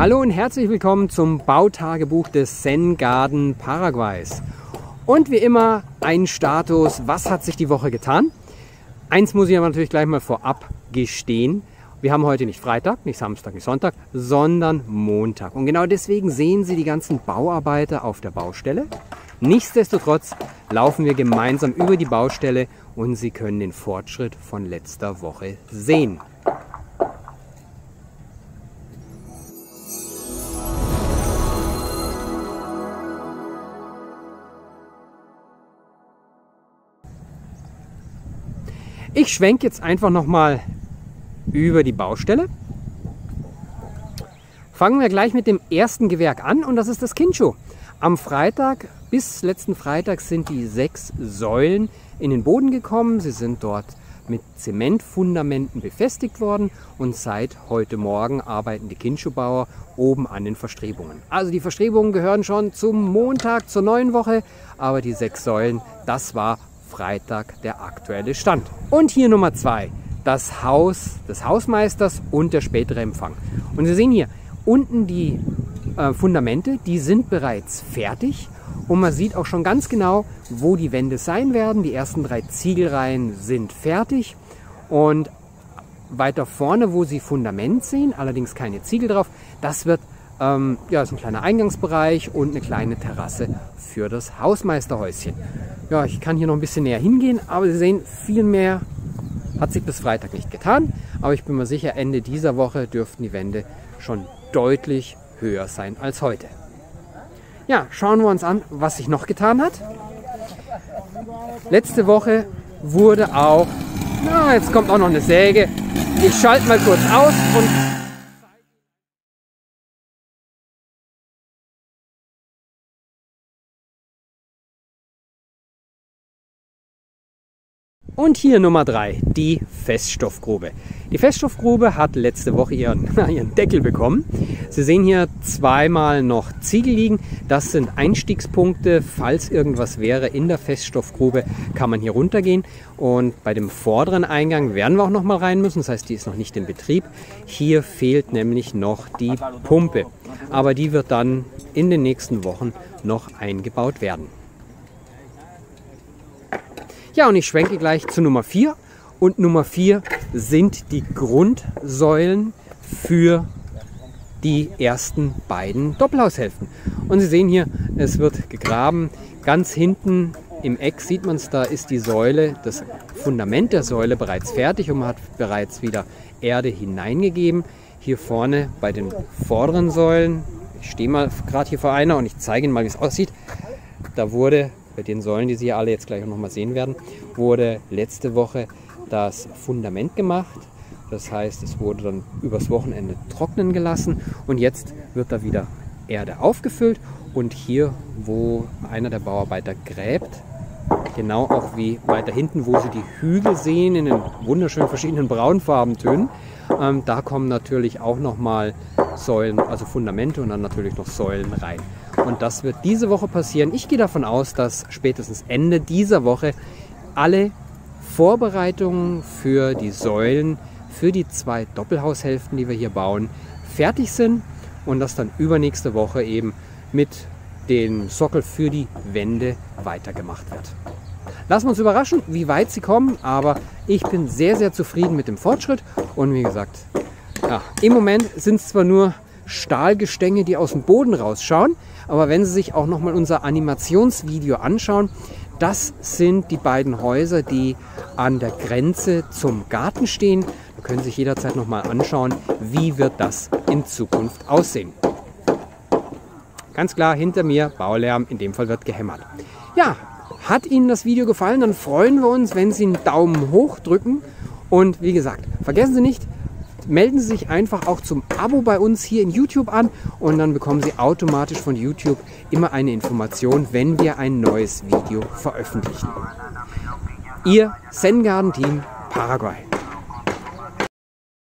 Hallo und herzlich willkommen zum Bautagebuch des Zen Garden Paraguays. Und wie immer ein Status, was hat sich die Woche getan? Eins muss ich aber natürlich gleich mal vorab gestehen. Wir haben heute nicht Freitag, nicht Samstag, nicht Sonntag, sondern Montag. Und genau deswegen sehen Sie die ganzen Bauarbeiter auf der Baustelle. Nichtsdestotrotz laufen wir gemeinsam über die Baustelle und Sie können den Fortschritt von letzter Woche sehen. Ich schwenke jetzt einfach nochmal über die Baustelle. Fangen wir gleich mit dem ersten Gewerk an und das ist das Kincho. Am Freitag, bis letzten Freitag, sind die sechs Säulen in den Boden gekommen. Sie sind dort mit Zementfundamenten befestigt worden und seit heute Morgen arbeiten die Kindschuhbauer oben an den Verstrebungen. Also die Verstrebungen gehören schon zum Montag zur neuen Woche, aber die sechs Säulen, das war Freitag der aktuelle Stand. Und hier Nummer zwei, das Haus des Hausmeisters und der spätere Empfang. Und Sie sehen hier unten die äh, Fundamente, die sind bereits fertig und man sieht auch schon ganz genau, wo die Wände sein werden. Die ersten drei Ziegelreihen sind fertig und weiter vorne, wo Sie Fundament sehen, allerdings keine Ziegel drauf, das wird ähm, ja, ist ein kleiner Eingangsbereich und eine kleine Terrasse für das Hausmeisterhäuschen. Ja, ich kann hier noch ein bisschen näher hingehen, aber Sie sehen, viel mehr hat sich bis Freitag nicht getan. Aber ich bin mir sicher, Ende dieser Woche dürften die Wände schon deutlich höher sein als heute. Ja, schauen wir uns an, was sich noch getan hat. Letzte Woche wurde auch, na, jetzt kommt auch noch eine Säge. Ich schalte mal kurz aus und Und hier Nummer 3, die Feststoffgrube. Die Feststoffgrube hat letzte Woche ihren, ihren Deckel bekommen. Sie sehen hier zweimal noch Ziegel liegen. Das sind Einstiegspunkte. Falls irgendwas wäre in der Feststoffgrube, kann man hier runtergehen. Und bei dem vorderen Eingang werden wir auch noch mal rein müssen. Das heißt, die ist noch nicht in Betrieb. Hier fehlt nämlich noch die Pumpe. Aber die wird dann in den nächsten Wochen noch eingebaut werden. Ja, und ich schwenke gleich zu Nummer 4. Und Nummer 4 sind die Grundsäulen für die ersten beiden Doppelhaushälften. Und Sie sehen hier, es wird gegraben. Ganz hinten im Eck sieht man es, da ist die Säule, das Fundament der Säule bereits fertig und man hat bereits wieder Erde hineingegeben. Hier vorne bei den vorderen Säulen, ich stehe mal gerade hier vor einer und ich zeige Ihnen mal, wie es aussieht. Da wurde bei den Säulen, die Sie hier alle jetzt gleich noch mal sehen werden, wurde letzte Woche das Fundament gemacht. Das heißt, es wurde dann übers Wochenende trocknen gelassen und jetzt wird da wieder Erde aufgefüllt und hier, wo einer der Bauarbeiter gräbt, genau auch wie weiter hinten, wo Sie die Hügel sehen in den wunderschönen verschiedenen Braunfarbentönen, ähm, da kommen natürlich auch nochmal Säulen, also Fundamente und dann natürlich noch Säulen rein. Und das wird diese Woche passieren. Ich gehe davon aus, dass spätestens Ende dieser Woche alle Vorbereitungen für die Säulen, für die zwei Doppelhaushälften, die wir hier bauen, fertig sind und dass dann übernächste Woche eben mit dem Sockel für die Wände weitergemacht wird. Lassen wir uns überraschen, wie weit sie kommen, aber ich bin sehr, sehr zufrieden mit dem Fortschritt und wie gesagt, ja, im Moment sind es zwar nur Stahlgestänge, die aus dem Boden rausschauen, aber wenn Sie sich auch nochmal unser Animationsvideo anschauen, das sind die beiden Häuser, die an der Grenze zum Garten stehen. Da können Sie sich jederzeit nochmal anschauen, wie wird das in Zukunft aussehen. Ganz klar hinter mir Baulärm, in dem Fall wird gehämmert. Ja, hat Ihnen das Video gefallen, dann freuen wir uns, wenn Sie einen Daumen hoch drücken. Und wie gesagt, vergessen Sie nicht, melden Sie sich einfach auch zum Abo bei uns hier in YouTube an und dann bekommen Sie automatisch von YouTube immer eine Information, wenn wir ein neues Video veröffentlichen. Ihr Zen Garden Team Paraguay.